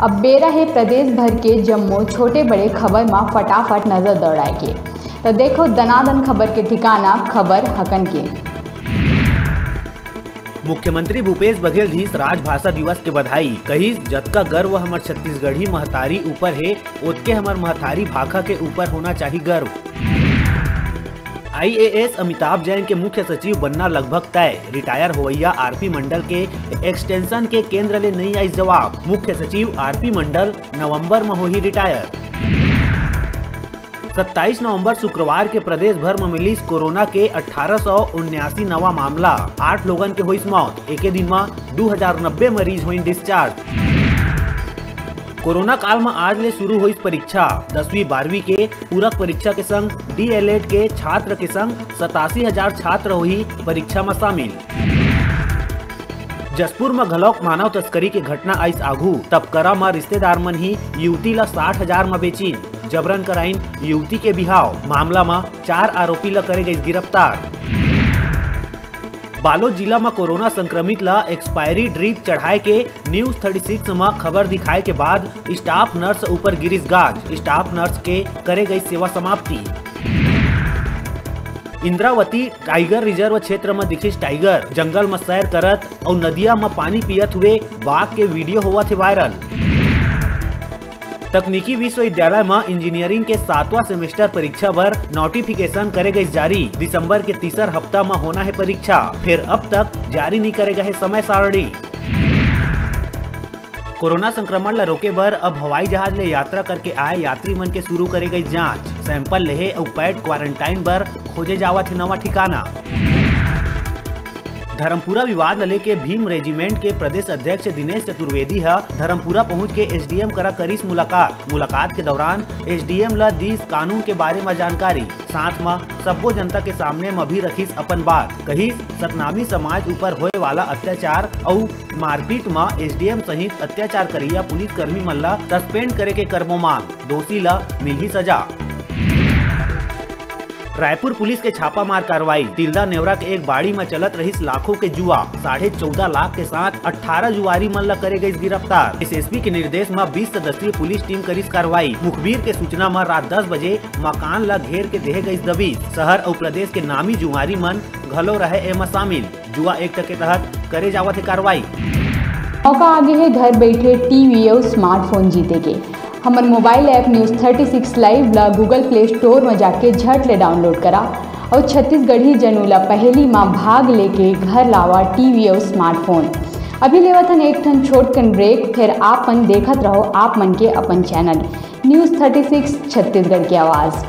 अब बेरा है प्रदेश भर के जम्मो छोटे बड़े खबर में फटाफट नज़र दौड़ाए के। तो देखो दनादन खबर के ठिकाना, खबर हकन के। मुख्यमंत्री भूपेश बघेल धीस राजभाषा दिवस के बधाई। कही जतका गर्व हमर छत्तीसगढ़ी महतारी ऊपर है, ओतके हमर महतारी भाखा के ऊपर होना चाहिए गर्व। आईएएस अमिताभ जैन के मुख्य सचिव बनना लगभग तय। रिटायर होवैया आरपी मंडल के एक्सटेंशन के केंद्र ले नहीं आई जवाब। मुख्य सचिव आरपी मंडल नवंबर में हो ही रिटायर। 27 नवंबर शुक्रवार के प्रदेश भर में मिली कोरोना के अठारह नवा मामला। आठ लोगन के हुई मौत। एक दिन में दो हज़ार नब्बे मरीज़ हुई डिस्चार्ज। कोरोना काल में आज ले शुरू हुई परीक्षा। दसवीं, बारहवीं के पूरक परीक्षा के संग डीएलएड के छात्र के संग सतासी हज़ार छात्र हुई परीक्षा में शामिल। जसपुर में घलौक मानव तस्करी के घटना आइस आगू तब करा में रिश्तेदार मन ही युवती ला साठ हज़ार में बेची जबरन कराइन युवती के बिहाव। मामला में मा चार आरोपी ला करे गई गिरफ़्तार। बालोद जिला में कोरोना संक्रमित ला एक्सपायरी ड्रिप चढ़ाए के न्यूज़ 36 में खबर दिखाए के बाद स्टाफ नर्स ऊपर गिरिश गाज। स्टाफ नर्स के करे गई सेवा समाप्ति। इंद्रावती टाइगर रिज़र्व क्षेत्र में दिखिस टाइगर। जंगल में सैर करत और नदिया में पानी पियत हुए बाघ के वीडियो हुआ थे वायरल। तकनीकी विश्वविद्यालय में इंजीनियरिंग के सातवां सेमेस्टर परीक्षा पर नोटिफिकेशन करे गए जारी। दिसंबर के तीसर हफ़्ता में होना है परीक्षा। फिर अब तक जारी नहीं करेगा है समय सारणी। कोरोना संक्रमण ला रोके बर अब हवाई जहाज़ ले यात्रा करके आए यात्री मन के शुरू करे गई जाँच। सैंपल लेहे और पैड क्वारंटाइन बर खोजे जावा थे नवा ठिकाना। धर्मपुरा विवाद लेके भीम रेजिमेंट के प्रदेश अध्यक्ष दिनेश चतुर्वेदी है धर्मपुरा पहुँच के एसडीएम करा करीस मुलाकात। मुलाकात के दौरान एसडीएम ला दीस कानून के बारे में जानकारी। साथ में सबो जनता के सामने में भी रखीस अपन बात। कही सतनामी समाज ऊपर होए वाला अत्याचार और मारपीट में एसडीएम सहित अत्याचार करिया पुलिस कर्मी मन ला सस्पेंड करे के कर्मो मांग। दोषी ला मिली सजा। रायपुर पुलिस के छापामार कार्रवाई। तिल्दा नेवरा के एक बाड़ी में चलत रही लाखों के जुआ, साढ़े चौदह लाख के साथ 18 जुआरी मन ला करे गई गिरफ़्तार। एस एसएसपी के निर्देश में 20 सदस्यीय पुलिस टीम करी कार्रवाई। मुखबिर के सूचना में रात 10 बजे मकान ला घेर के देहे गई दबी। शहर और प्रदेश के नामी जुआरी मन घलो रहे एम शामिल। जुआ एक के तहत करे जावत है कार्रवाई। मौका आगे है, घर बैठे टीवी और स्मार्टफ़ोन जीते के। हमार मोबाइल ऐप न्यूज़ 36 लाइव ला गूगल प्ले स्टोर में जाके झट ले डाउनलोड करा। और छत्तीसगढ़ी जनूला पहली माँ भाग लेके घर लावा टीवी और स्मार्टफ़ोन। अभी लेवतन एक ठन छोट कन ब्रेक फिर आप मन देखत रहो आप मन के अपन चैनल न्यूज़ 36 छत्तीसगढ़ की आवाज़।